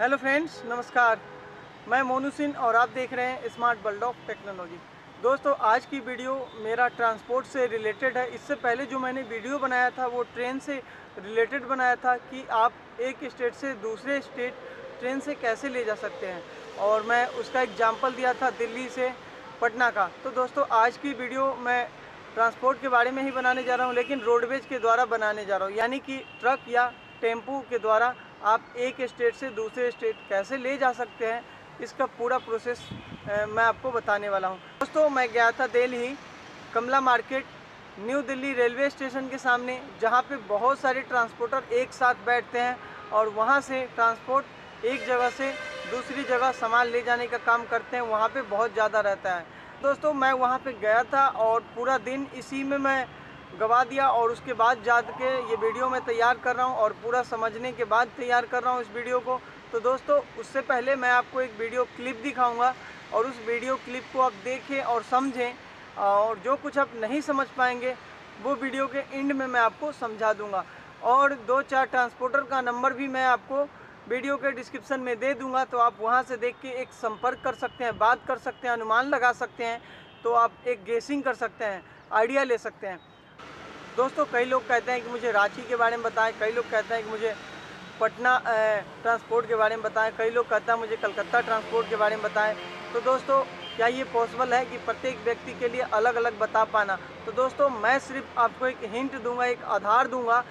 Hello friends नमस्कार। मैं मोनू सिंह और आप देख रहे हैं स्मार्ट वर्ल्ड ऑफ़ टेक्नोलॉजी दोस्तों, आज की वीडियो मेरा ट्रांसपोर्ट से रिलेटेड है। इससे पहले जो मैंने वीडियो बनाया था, वो ट्रेन से रिलेटेड बनाया था कि आप एक स्टेट से दूसरे स्टेट ट्रेन से कैसे ले जा सकते हैं। और मैं उसका एग्ज़ाम्पल दिया था दिल्ली से पटना का। तो दोस्तों, आज की वीडियो मैं ट्रांसपोर्ट के बारे में ही बनाने जा रहा हूँ, लेकिन रोडवेज़ के द्वारा बनाने जा रहा हूँ। यानी कि ट्रक या टेंपू के द्वारा आप एक स्टेट से दूसरे स्टेट कैसे ले जा सकते हैं, इसका पूरा प्रोसेस मैं आपको बताने वाला हूँ। दोस्तों, मैं गया था Delhi, Kamla market, new Delhi railway station के सामने, जहाँ पे बहुत सारे ट्रांसपोर्टर एक साथ बैठते हैं और वहाँ से ट्रांसपोर्ट एक जगह से दूसरी जगह सामान ले जाने का काम करते हैं, वहाँ पे बहुत ज़्यादा रहता है। दोस्तों, मैं वहाँ पे गया था और पूरा दिन इसी में मैं गवा दिया और उसके बाद जा के ये वीडियो मैं तैयार कर रहा हूँ और पूरा समझने के बाद तैयार कर रहा हूँ इस वीडियो को। तो दोस्तों, उससे पहले मैं आपको एक वीडियो क्लिप दिखाऊँगा और उस वीडियो क्लिप को आप देखें और समझें और जो कुछ आप नहीं समझ पाएँगे, वो वीडियो के एंड में मैं आपको समझा दूँगा। और दो चार ट्रांसपोर्टर का नंबर भी मैं आपको वीडियो के डिस्क्रिप्शन में दे दूँगा तो आप वहाँ से देख के एक संपर्क कर सकते हैं, बात कर सकते हैं, अनुमान लगा सकते हैं तो आप एक गेसिंग कर सकते हैं, आइडिया ले सकते हैं। दोस्तों, कई लोग कहते हैं कि मुझे रांची के बारे में बताएँ, कई लोग कहते हैं कि मुझे पटना ट्रांसपोर्ट के बारे में बताएँ, कई लोग कहते हैं मुझे कलकत्ता ट्रांसपोर्ट के बारे में बताएँ। तो दोस्तों, क्या ये पॉसिबल है कि प्रत्येक व्यक्ति के लिए अलग अलग बता पाना? तो दोस्तों, मैं सिर्फ़ आपको एक हिंट दूँगा, एक आधार दूँगा,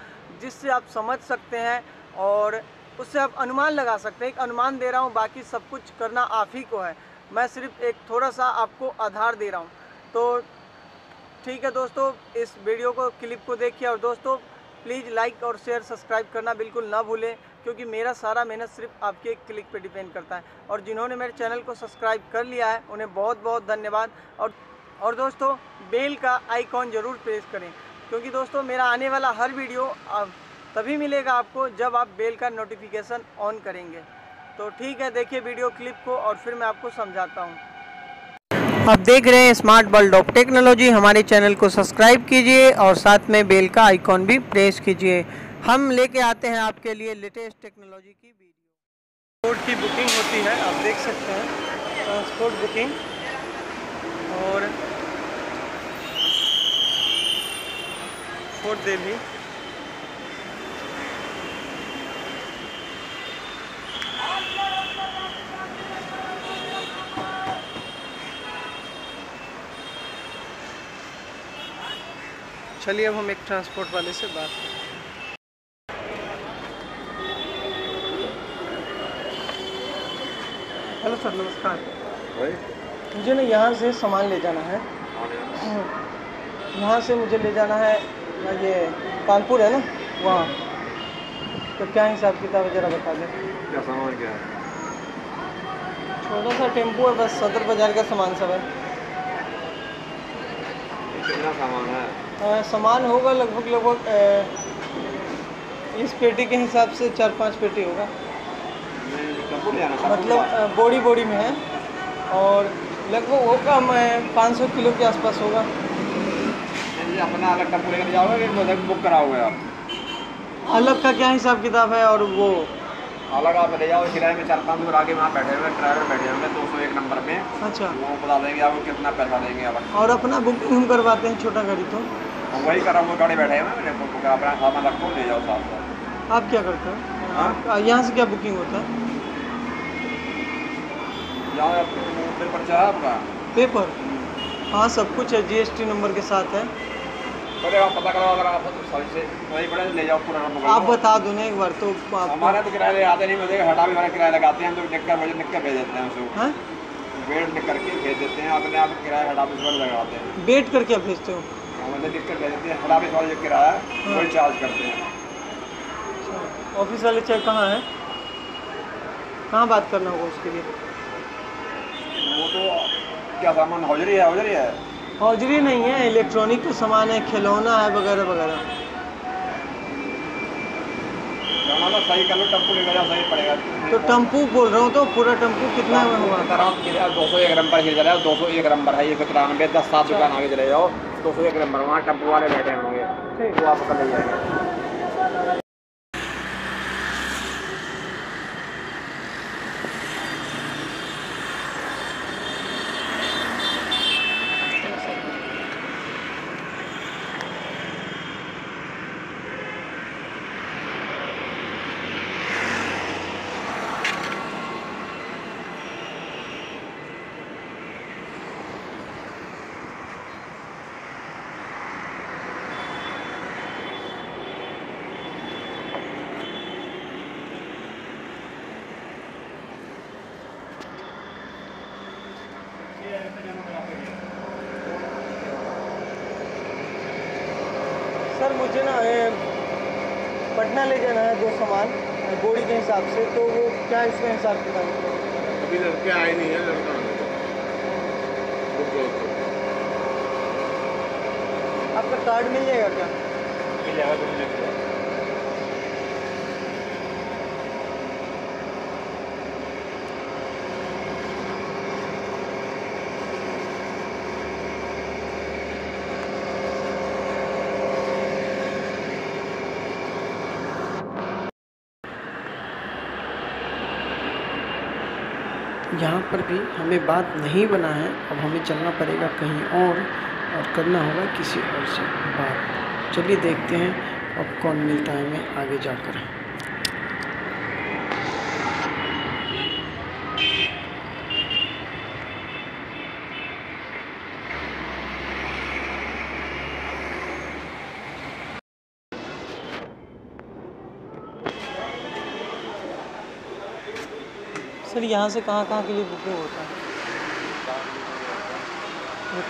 जिससे आप समझ सकते हैं और उससे आप अनुमान लगा सकते हैं। एक अनुमान दे रहा हूँ, बाकी सब कुछ करना आप ही को है। मैं सिर्फ़ एक थोड़ा सा आपको आधार दे रहा हूँ। तो ठीक है दोस्तों, इस वीडियो को, क्लिप को देखिए और दोस्तों प्लीज़ लाइक और शेयर सब्सक्राइब करना बिल्कुल ना भूलें, क्योंकि मेरा सारा मेहनत सिर्फ़ आपके एक क्लिक पे डिपेंड करता है। और जिन्होंने मेरे चैनल को सब्सक्राइब कर लिया है, उन्हें बहुत बहुत धन्यवाद। और और दोस्तों बेल का आइकॉन ज़रूर प्रेस करें, क्योंकि दोस्तों, मेरा आने वाला हर वीडियो तभी मिलेगा आपको जब आप बेल का नोटिफिकेशन ऑन करेंगे। तो ठीक है, देखिए वीडियो क्लिप को और फिर मैं आपको समझाता हूँ। आप देख रहे हैं स्मार्ट वर्ल्ड ऑफ़ टेक्नोलॉजी हमारे चैनल को सब्सक्राइब कीजिए और साथ में बेल का आइकॉन भी प्रेस कीजिए। हम लेके आते हैं आपके लिए लेटेस्ट टेक्नोलॉजी की वीडियो ट्रांसपोर्ट की बुकिंग होती है, आप देख सकते हैं। ट्रांसपोर्ट बुकिंग और फोर्ट दिल्ली चलिए अब हम एक ट्रांसपोर्ट वाले से बात करें हेलो सर नमस्कार। मुझे ना यहाँ से सामान ले जाना है। यहाँ से मुझे ले जाना है ये कानपुर है ना? वहाँ। तो क्या हिसाब किताब है ज़रा बता दें। क्या सामान क्या है? छोटा सा टेंपो है बस सदर बाज़ार का सामान सब है। कितना सामान है? सामान होगा लगभग लगभग इस पेटी के हिसाब से चार पाँच पेटी होगा। मतलब बोड़ी बोड़ी में है। और लगभग वो होगा मैं 500 किलो के आसपास होगा। अपना अलग टेंपो लेकर जाओगे बुक कराओगे आप? अलग का क्या हिसाब किताब है और वो? अलग आप ले जाओ किराए में चार पाँच लोग आगे वहाँ बैठे हुए ड्राइवर बैठे होंगे दो सौ एक नंबर में। अच्छा। वो बता देंगे आपको कितना पैसा देंगे आप। और अपना बुकिंग हम करवाते हैं छोटा गाड़ी तो। वही करा वो गाड़ी बैठे मैंने अपना सामान रखो ले जाओ साथ साथ आप क्या करते हो? हाँ? यहाँ से क्या बुकिंग होता है? जाओ आपको? पेपर हाँ सब कुछ है जीएसटी नंबर के साथ है। पहले आप पता करो अगर आप सही से वही पड़े ले जाओ पुराना आप बता दो ना एक बार तो हमारे तो आते नहीं मुझे हटा भी किराया लगाते हैं हम लोग लिख कर मुझे भेज देते हैं उसको वेट करके भेज देते हैं अपने आप किराया ऑफ़िस वाले लगाते हैं। वेट करके भेजते हो? मतलब लिख कर भेज देते हैं। हेड ऑफ़िस वाले जो किराया। है। वही चार्ज करते हैं। ऑफ़िस वाले चाहे कहाँ है? कहाँ बात करना होगा उसके लिए? वो तो क्या सामान हौजरी है हौजरी है? हौजरी नहीं है इलेक्ट्रॉनिक का सामान है खिलौना है वगैरह वगैरह। तो सही कर लो टम्पू लेकर जाओ सही पड़ेगा। तो टम्पू बोल रहा हूँ तो पूरा टम्पू कितना में हुआ? दो सौ एक नंबर दो सौ एक नंबर है एक तिरानवे दस सात दुकान आगे चले जाओ। दो सौ एक नंबर वहाँ टेंपो वाले बैठे होंगे वो आपको ले जाएँगे। सर मुझे ना पटना ले जाना है दो सामान बोरी के हिसाब से तो वो क्या इसका हिसाब किताब? अभी लड़के आए नहीं है लड़का तो। आपका कार्ड मिल जाएगा क्या मिल जाएगा यहाँ पर भी हमें बात नहीं बना है। अब हमें चलना पड़ेगा कहीं और और करना होगा किसी और से बात। चलिए देखते हैं अब कौन मिलता है हमें आगे जाकर। सर यहाँ से कहाँ कहाँ के लिए बुकिंग होता है?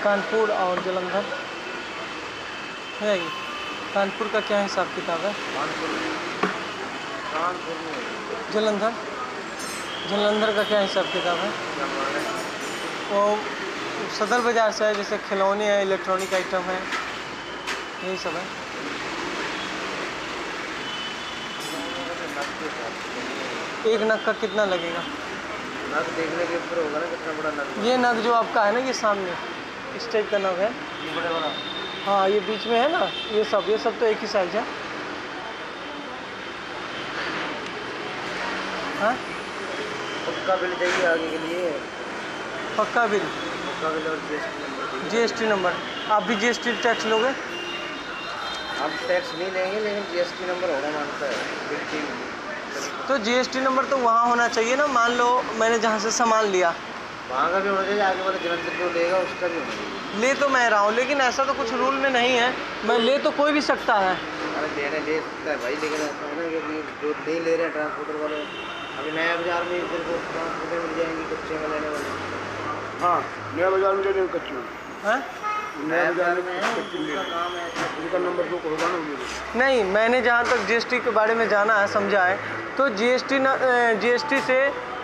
कानपुर और जलंधर। है कानपुर का क्या हिसाब किताब है? जलंधर। जलंधर का क्या हिसाब किताब है? वो सदर बाज़ार से है, जैसे खिलौने हैं, इलेक्ट्रॉनिक आइटम है, यही सब है। एक नग का कितना लगेगा? नग देखने के ऊपर होगा ना कितना बड़ा नग ये नग जो आपका है ना ये सामने इस टाइप का नग है। बड़े बड़ा हाँ ये बीच में है ना ये सब ये सब तो एक ही साइज़ है। हाँ? पक्का बिल चाहिए आगे के लिए। पक्का बिल? पक्का बिल और जीएसटी नंबर जीएसटी नंबर आप भी जीएसटी टैक्स लोगे? हम टैक्स नहीं लेंगे लेकिन जीएसटी नंबर होना माँगता है। बिल्कुल तो जीएसटी नंबर तो वहाँ होना चाहिए ना मान लो मैंने जहाँ से सामान लिया। वहाँ का भी होना चाहिए आगे वाला जो लेगा उसका भी होना चाहिए। ले तो मैं रहा हूँ लेकिन ऐसा तो कुछ रूल में नहीं है। मैं ले तो कोई भी सकता है। अरे लेने ले सकता है भाई लेकिन ऐसा है ना कि जो नहीं ले रहे हैं ट्रांसपोर्टर वाले अभी नया बाज़ार में इधर को ट्रांसपोर्टर मिल जाएँगे कच्चे में लेने वाले। हाँ नया बाज़ार में लेने कच्ची हैं में है? नहीं मैंने जहाँ तक जीएसटी के बारे में जाना है समझा है तो जीएसटी न जीएसटी से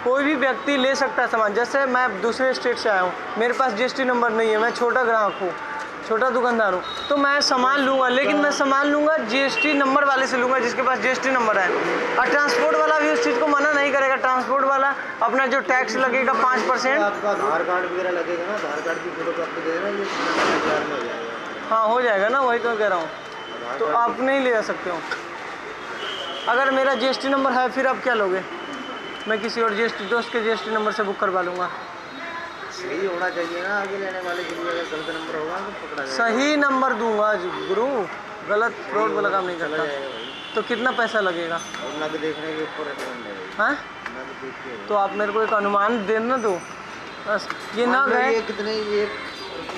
कोई भी व्यक्ति ले सकता है सामान। जैसे मैं दूसरे स्टेट से आया हूँ मेरे पास जीएसटी नंबर नहीं है मैं छोटा ग्राहक हूँ। छोटा दुकानदार हूँ। तो मैं सामान लूँगा लेकिन मैं सामान लूँगा जीएसटी नंबर वाले से लूँगा जिसके पास जीएसटी नंबर है। और ट्रांसपोर्ट वाला भी उस चीज़ को मना नहीं करेगा। ट्रांसपोर्ट वाला अपना जो टैक्स लगेगा पाँच परसेंट आपका आधार कार्ड वगैरह लगेगा ना आधार कार्ड की फ़ोटो कॉपी दे देना हो हाँ हो जाएगा ना वही तो कह रहा हूँ। तो आप नहीं ले जा सकते हो। अगर मेरा जीएसटी नंबर है फिर आप क्या लोगे? मैं किसी और जीएसटी दोस्त के जीएसटी नंबर से बुक करवा लूँगा। सही होना चाहिए ना आगे लेने वाले के लिए अगर गलत नंबर होगा तो पकड़ा जाएगा। सही नंबर दूँगा गुरु। गलत फ्रॉड वाला काम नहीं करता। तो कितना पैसा लगेगा? नग देखने के ऊपर है तो आप मेरे को एक अनुमान देना दो। बस ये ना गए ये कितने ये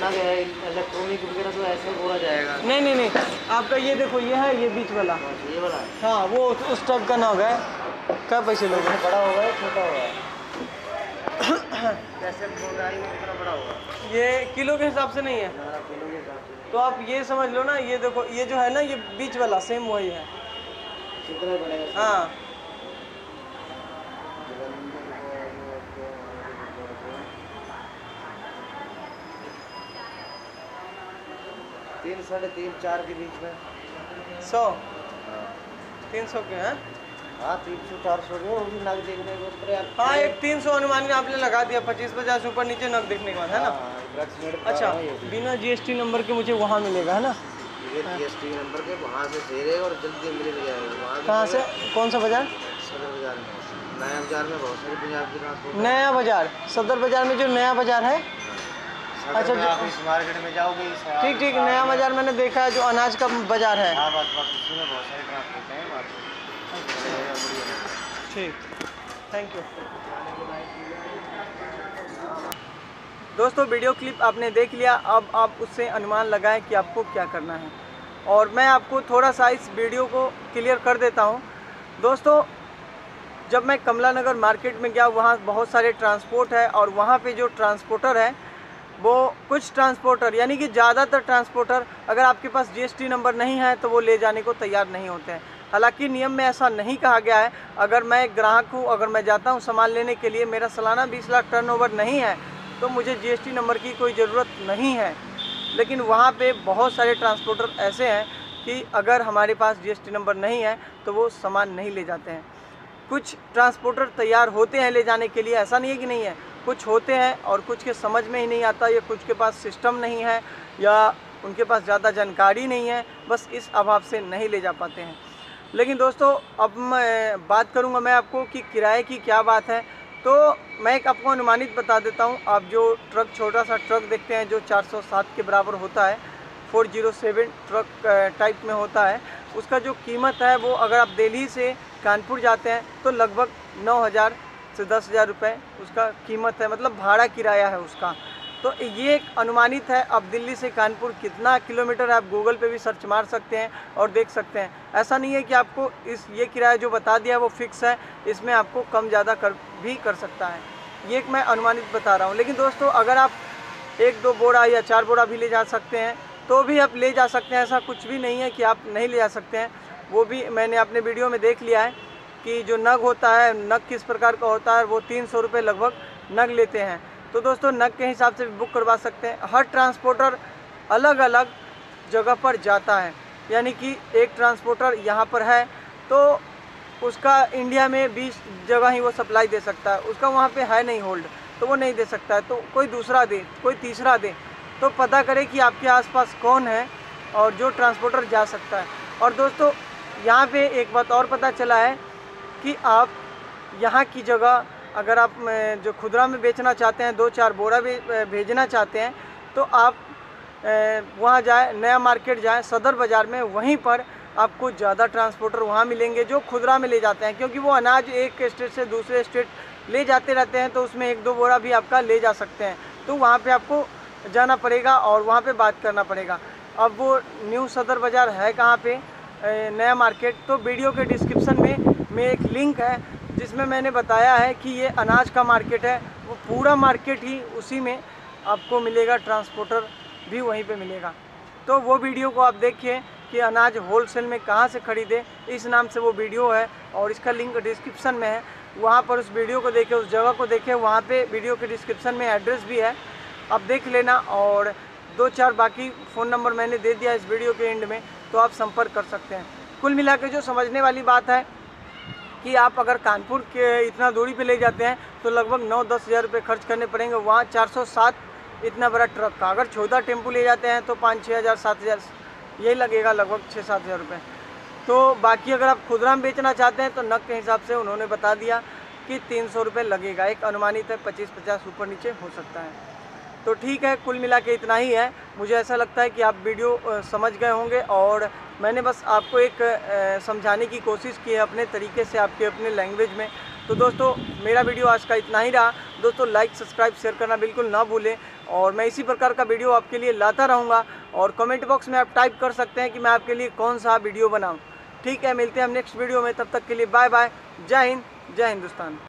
नग है इलेक्ट्रॉनिक वगैरह तो ऐसे बोला जाएगा। नहीं नहीं नहीं। आपका ये देखो ये है ये बीच वाला। ये वाला हाँ। वो उस टाइप का नग है। क्या पैसे लोगे? बड़ा होगा या छोटा होगा? कैसे है कितना बड़ा होगा। ये किलो के हिसाब से नहीं है। किलो के तो आप ये समझ लो ना ये देखो ये जो है ना ये बीच वाला सेम वही है? हाँ। तीन साढ़े तीन चार के बीच में। सौ। हाँ। तीन सौ के हैं। हाँ तीन सौ चार सौ वो भी नग देखने के हाँ एक तीन सौ अनुमान में आपने लगा दिया पच्चीस पचास ऊपर नीचे नग देखने के बाद है ना? हाँ, अच्छा है। बिना जीएसटी नंबर के मुझे वहाँ मिलेगा है ना? जीएसटी नंबर के वहाँ से और जल्दी मिल जाएगा कहाँ से? कौन सा बाज़ार? सदर बाज़ार में। नया बाज़ार में बहुत सारी पंजाब की ट्रांसपोर्ट नया बाज़ार सदर बाज़ार में जो नया बाज़ार है? अच्छा, जो- आप इस मार्केट में जाओगे ठीक ठीक नया बाज़ार मैंने देखा है जो अनाज का बाज़ार है हाँ बस बस उसी में बहुत सारी ट्रांसपोर्ट है मार्केट चलेगा बढ़िया ठीक। थैंक यू दोस्तों वीडियो क्लिप आपने देख लिया। अब आप उससे अनुमान लगाएँ कि आपको क्या करना है। और मैं आपको थोड़ा सा इस वीडियो को क्लियर कर देता हूँ। दोस्तों, जब मैं कमला नगर मार्केट में गया, वहाँ बहुत सारे ट्रांसपोर्ट है और वहाँ पे जो ट्रांसपोर्टर है, वो कुछ ट्रांसपोर्टर यानी कि ज़्यादातर ट्रांसपोर्टर अगर आपके पास जीएसटी नंबर नहीं है तो वो ले जाने को तैयार नहीं होते हैं। हालाँकि नियम में ऐसा नहीं कहा गया है। अगर मैं ग्राहक हूँ, अगर मैं जाता हूँ सामान लेने के लिए, मेरा सालाना बीस लाख टर्नओवर नहीं है तो मुझे जीएसटी नंबर की कोई ज़रूरत नहीं है। लेकिन वहाँ पे बहुत सारे ट्रांसपोर्टर ऐसे हैं कि अगर हमारे पास जीएसटी नंबर नहीं है तो वो सामान नहीं ले जाते हैं। कुछ ट्रांसपोर्टर तैयार होते हैं ले जाने के लिए, ऐसा नहीं है कि नहीं है। कुछ होते हैं और कुछ के समझ में ही नहीं आता, या कुछ के पास सिस्टम नहीं है, या उनके पास ज़्यादा जानकारी नहीं है, बस इस अभाव से नहीं ले जा पाते हैं। लेकिन दोस्तों, अब मैं बात करूँगा मैं आपको कि किराए की क्या बात है। तो मैं एक आपको अनुमानित बता देता हूँ, आप जो ट्रक छोटा सा ट्रक देखते हैं जो 407 के बराबर होता है 407 ट्रक टाइप में होता है, उसका जो कीमत है वो अगर आप दिल्ली से कानपुर जाते हैं तो लगभग 9000 से दस हज़ार रुपये उसका कीमत है मतलब भाड़ा किराया है उसका। तो ये एक अनुमानित है अब दिल्ली से कानपुर कितना किलोमीटर है, आप गूगल पे भी सर्च मार सकते हैं और देख सकते हैं। ऐसा नहीं है कि आपको इस, ये किराया जो बता दिया वो फिक्स है, इसमें आपको कम ज़्यादा कर, भी कर सकता है। ये एक मैं अनुमानित बता रहा हूँ। लेकिन दोस्तों, अगर आप एक दो बोरा या चार बोरा भी ले जा सकते हैं तो भी आप ले जा सकते हैं। ऐसा कुछ भी नहीं है कि आप नहीं ले जा सकते हैं। वो भी मैंने अपने वीडियो में देख लिया है कि जो नग होता है, नग किस प्रकार का होता है, वो तीन सौ रुपये लगभग नग लेते हैं। तो दोस्तों, नग के हिसाब से भी बुक करवा सकते हैं। हर ट्रांसपोर्टर अलग अलग जगह पर जाता है। यानी कि एक ट्रांसपोर्टर यहाँ पर है तो उसका इंडिया में बीस जगह ही वो सप्लाई दे सकता है। उसका वहाँ पे है नहीं होल्ड तो वो नहीं दे सकता है। तो कोई दूसरा दे, कोई तीसरा दे तो पता करें कि आपके आसपास कौन है और जो ट्रांसपोर्टर जा सकता है। और दोस्तों, यहाँ पे एक बात और पता चला है कि आप यहाँ की जगह अगर आप जो खुदरा में बेचना चाहते हैं, दो चार बोरा भी भेजना चाहते हैं तो आप वहाँ जाए, नया मार्केट जाए, सदर बाज़ार में, वहीं पर आपको ज़्यादा ट्रांसपोर्टर वहाँ मिलेंगे जो खुदरा में ले जाते हैं, क्योंकि वो अनाज एक स्टेट से दूसरे स्टेट ले जाते रहते हैं तो उसमें एक दो बोरा भी आपका ले जा सकते हैं। तो वहाँ पे आपको जाना पड़ेगा और वहाँ पे बात करना पड़ेगा। अब वो न्यू सदर बाज़ार है कहाँ पे? नया मार्केट तो वीडियो के डिस्क्रिप्शन में में एक लिंक है जिसमें मैंने बताया है कि ये अनाज का मार्केट है, वो पूरा मार्केट ही उसी में आपको मिलेगा, ट्रांसपोर्टर भी वहीं पे मिलेगा। तो वो वीडियो को आप देखिए कि अनाज होलसेल में कहाँ से ख़रीदे, इस नाम से वो वीडियो है और इसका लिंक डिस्क्रिप्शन में है। वहाँ पर उस वीडियो को देखें उस जगह को देखें वहाँ पे वीडियो के डिस्क्रिप्शन में एड्रेस भी है, आप देख लेना और दो चार बाकी फ़ोन नंबर मैंने दे दिया इस वीडियो के एंड में तो आप संपर्क कर सकते हैं। कुल मिला जो समझने वाली बात है कि आप अगर कानपुर के इतना दूरी पे ले जाते हैं तो लगभग नौ दस हज़ार रुपये खर्च करने पड़ेंगे। वहाँ 407 इतना बड़ा ट्रक का। अगर छोटा टेंपू ले जाते हैं तो पाँच छः हज़ार, सात हज़ार, यही लगेगा लगभग छः सात हज़ार रुपये। तो बाकी अगर आप खुदरा में बेचना चाहते हैं तो नग के हिसाब से उन्होंने बता दिया कि तीन सौ रुपये लगेगा। एक अनुमानित है पच्चीस पचास ऊपर नीचे हो सकता है। तो ठीक है, कुल मिला के इतना ही है। मुझे ऐसा लगता है कि आप वीडियो समझ गए होंगे और मैंने बस आपको एक समझाने की कोशिश की है अपने तरीके से, आपके अपने लैंग्वेज में। तो दोस्तों, मेरा वीडियो आज का इतना ही रहा। दोस्तों लाइक सब्सक्राइब शेयर करना बिल्कुल ना भूलें और मैं इसी प्रकार का वीडियो आपके लिए लाता रहूँगा और कमेंट बॉक्स में आप टाइप कर सकते हैं कि मैं आपके लिए कौन सा वीडियो बनाऊँ। ठीक है, मिलते हैं हम नेक्स्ट वीडियो में, तब तक के लिए बाय बाय जय हिंद, जय हिंदुस्तान।